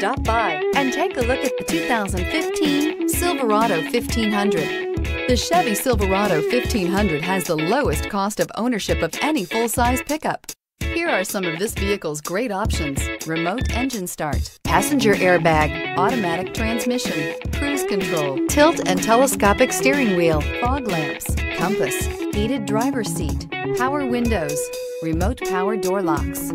Stop by and take a look at the 2015 Silverado 1500. The Chevy Silverado 1500 has the lowest cost of ownership of any full-size pickup. Here are some of this vehicle's great options. Remote engine start, passenger airbag, automatic transmission, cruise control, tilt and telescopic steering wheel, fog lamps, compass, heated driver seat, power windows, remote power door locks.